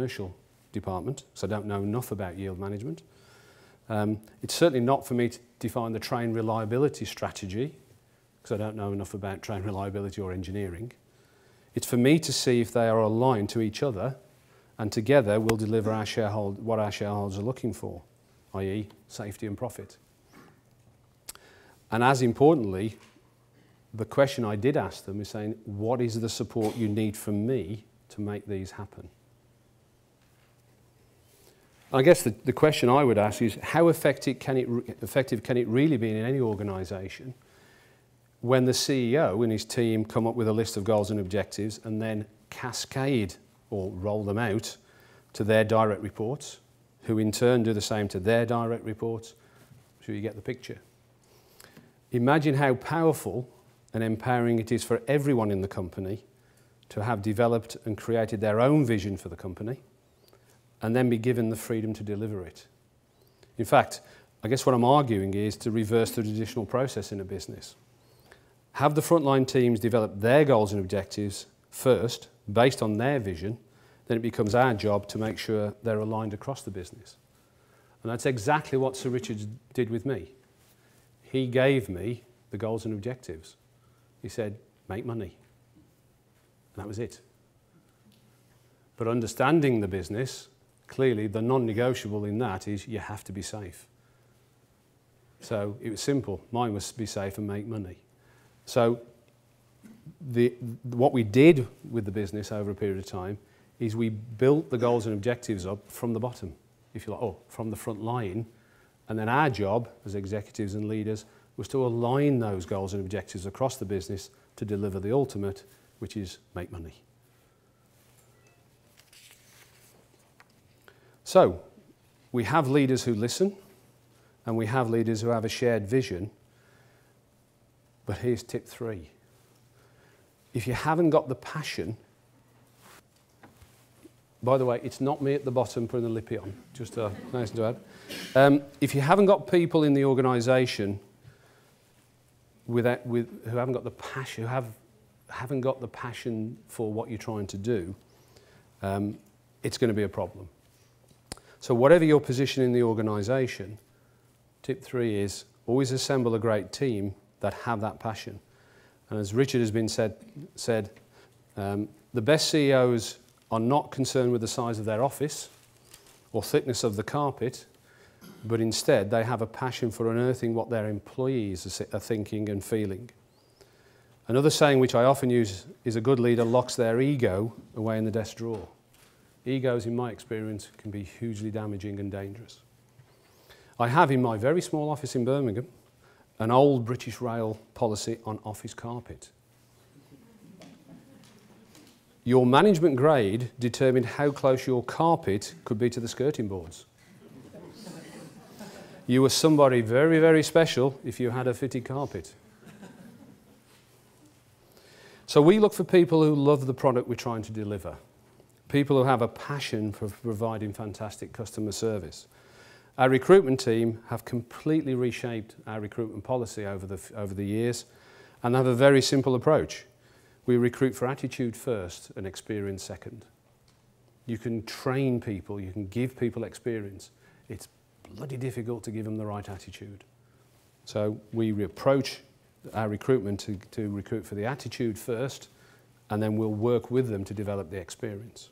commercial department, so I don't know enough about yield management. Um, it's certainly not for me to define the train reliability strategy, because I don't know enough about train reliability or engineering. It's for me to see if they are aligned to each other, and together we'll deliver our what our shareholders are looking for, i.e. safety and profit. And as importantly, the question I did ask them is saying, what is the support you need from me to make these happen? I guess the, the question I would ask is, how effective can, it, effective can it really be in any organisation when the CEO and his team come up with a list of goals and objectives and then cascade or roll them out to their direct reports, who in turn do the same to their direct reports? So you get the picture. Imagine how powerful and empowering it is for everyone in the company to have developed and created their own vision for the company and then be given the freedom to deliver it. In fact, I guess what I'm arguing is to reverse the traditional process in a business. Have the frontline teams develop their goals and objectives first, based on their vision, then it becomes our job to make sure they're aligned across the business. And that's exactly what Sir Richard did with me. He gave me the goals and objectives. He said, make money. And that was it. But understanding the business, clearly the non-negotiable in that is you have to be safe. So it was simple. Mine was to be safe and make money. So the, what we did with the business over a period of time is we built the goals and objectives up from the bottom, if you like, oh, from the front line. And then our job as executives and leaders was to align those goals and objectives across the business to deliver the ultimate, which is make money. So, we have leaders who listen, and we have leaders who have a shared vision. But here's tip three. If you haven't got the passion, by the way, it's not me at the bottom putting the lippy on, just a nice to add. Um, if you haven't got people in the organisation with, with, who haven't got the passion, who have, haven't got the passion for what you're trying to do, um, it's going to be a problem. So whatever your position in the organisation, tip three is always assemble a great team that have that passion. And as Richard has been said, said um, the best CEOs are not concerned with the size of their office or thickness of the carpet, but instead they have a passion for unearthing what their employees are thinking and feeling. Another saying which I often use is a good leader locks their ego away in the desk drawer. Egos, in my experience, can be hugely damaging and dangerous. I have in my very small office in Birmingham an old British Rail policy on office carpet. Your management grade determined how close your carpet could be to the skirting boards. You were somebody very, very special if you had a fitted carpet. So we look for people who love the product we're trying to deliver, people who have a passion for providing fantastic customer service. Our recruitment team have completely reshaped our recruitment policy over the, over the years and have a very simple approach. We recruit for attitude first and experience second. You can train people, you can give people experience. It's bloody difficult to give them the right attitude. So we approach our recruitment to, to recruit for the attitude first, and then we'll work with them to develop the experience.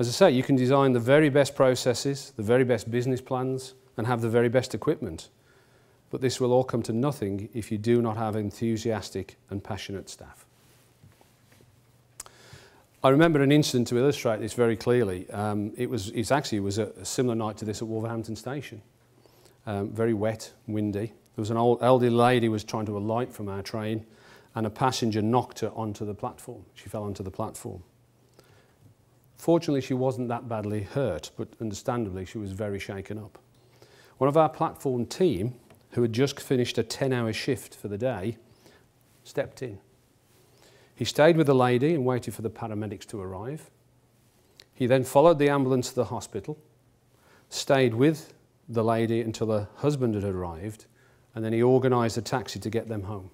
As I say, you can design the very best processes, the very best business plans, and have the very best equipment. But this will all come to nothing if you do not have enthusiastic and passionate staff. I remember an incident to illustrate this very clearly. Um, it was it's actually it was a, a similar night to this at Wolverhampton Station. Um, very wet, windy. There was an old elderly lady was trying to alight from our train, and a passenger knocked her onto the platform. She fell onto the platform. Fortunately, she wasn't that badly hurt, but understandably, she was very shaken up. One of our platform team, who had just finished a 10-hour shift for the day, stepped in he stayed with the lady and waited for the paramedics to arrive. He then followed the ambulance to the hospital, stayed with the lady until her husband had arrived, and then he organised a taxi to get them home.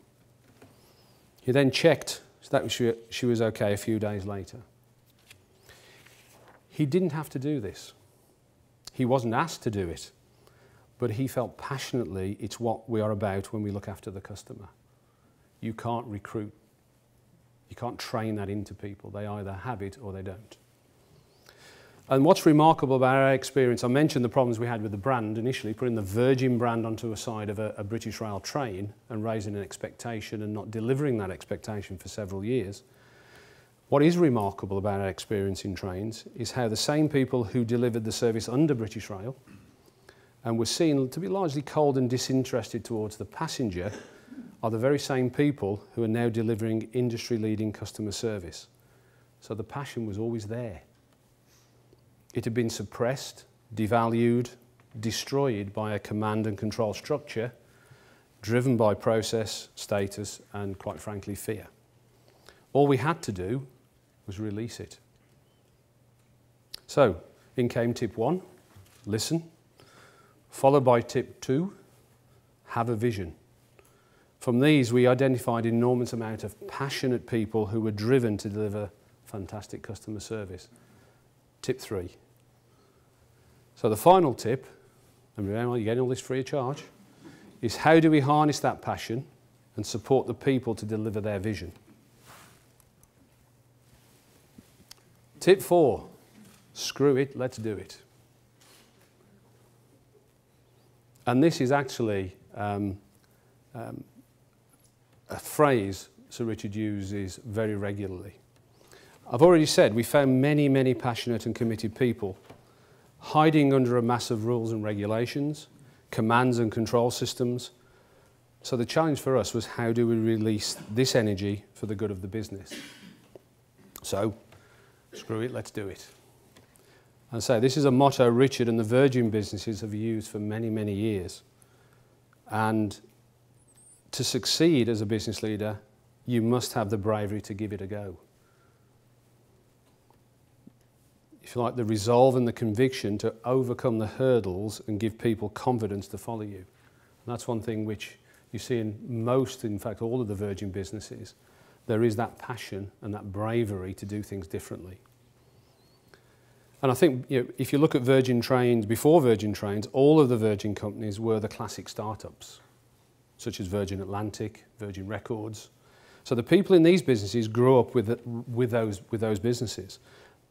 He then checked that she, she was okay a few days later. He didn't have to do this. He wasn't asked to do it, but he felt passionately it's what we are about when we look after the customer. You can't recruit, you can't train that into people. They either have it or they don't. And what's remarkable about our experience, I mentioned the problems we had with the brand initially, putting the Virgin brand onto a side of a, a British Rail train and raising an expectation and not delivering that expectation for several years. What is remarkable about our experience in trains is how the same people who delivered the service under British Rail and were seen to be largely cold and disinterested towards the passenger are the very same people who are now delivering industry-leading customer service. So the passion was always there. It had been suppressed, devalued, destroyed by a command and control structure driven by process, status, and quite frankly, fear. All we had to do was release it. So, in came tip one listen, followed by tip two have a vision. From these, we identified enormous amount of passionate people who were driven to deliver fantastic customer service. Tip three so the final tip, and remember you're getting all this free of charge, is how do we harness that passion and support the people to deliver their vision? Tip four, screw it, let's do it. And this is actually um, um, a phrase Sir Richard uses very regularly. I've already said we found many, many passionate and committed people hiding under a mass of rules and regulations, commands and control systems. So the challenge for us was how do we release this energy for the good of the business? So, screw it, let's do it. And so this is a motto Richard and the Virgin businesses have used for many, many years. And to succeed as a business leader, you must have the bravery to give it a go. if you like, the resolve and the conviction to overcome the hurdles and give people confidence to follow you. And that's one thing which you see in most, in fact, all of the Virgin businesses. There is that passion and that bravery to do things differently. And I think you know, if you look at Virgin Trains, before Virgin Trains, all of the Virgin companies were the classic startups, such as Virgin Atlantic, Virgin Records. So the people in these businesses grew up with, with, those, with those businesses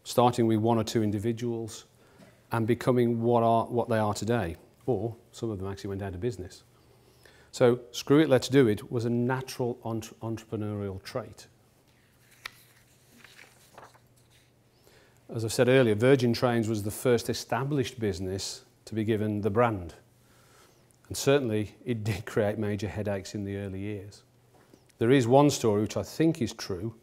starting with one or two individuals and becoming what, are, what they are today. Or some of them actually went out of business. So screw it, let's do it was a natural entre entrepreneurial trait. As I said earlier, Virgin Trains was the first established business to be given the brand. And certainly it did create major headaches in the early years. There is one story which I think is true,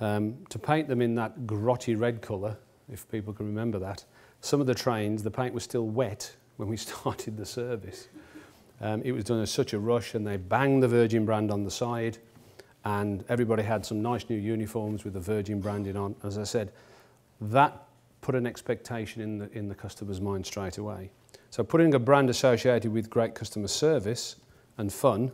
um, to paint them in that grotty red colour, if people can remember that, some of the trains, the paint was still wet when we started the service. Um, it was done as such a rush and they banged the Virgin brand on the side and everybody had some nice new uniforms with the Virgin branding on. As I said, that put an expectation in the, in the customer's mind straight away. So putting a brand associated with great customer service and fun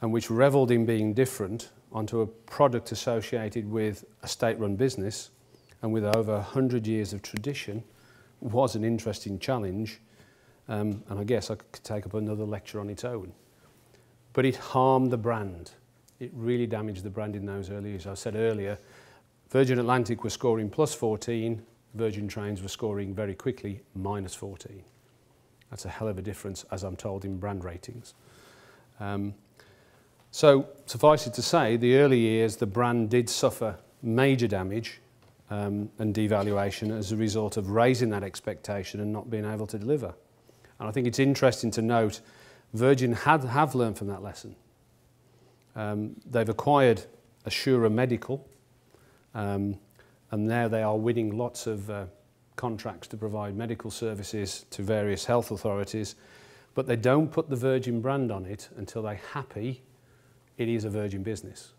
and which revelled in being different onto a product associated with a state-run business and with over 100 years of tradition was an interesting challenge. Um, and I guess I could take up another lecture on its own. But it harmed the brand. It really damaged the brand in those early years. I said earlier, Virgin Atlantic was scoring plus 14, Virgin Trains were scoring very quickly minus 14. That's a hell of a difference, as I'm told, in brand ratings. Um, so suffice it to say, the early years, the brand did suffer major damage um, and devaluation as a result of raising that expectation and not being able to deliver. And I think it's interesting to note Virgin had, have learned from that lesson. Um, they've acquired Assura Medical, um, and now they are winning lots of uh, contracts to provide medical services to various health authorities, but they don't put the Virgin brand on it until they're happy it is a virgin business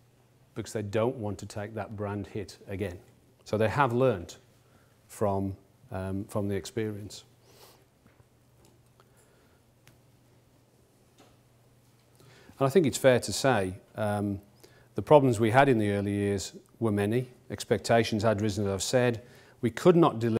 because they don't want to take that brand hit again. So they have learned from, um, from the experience. And I think it's fair to say um, the problems we had in the early years were many. Expectations had risen, as I've said. We could not deliver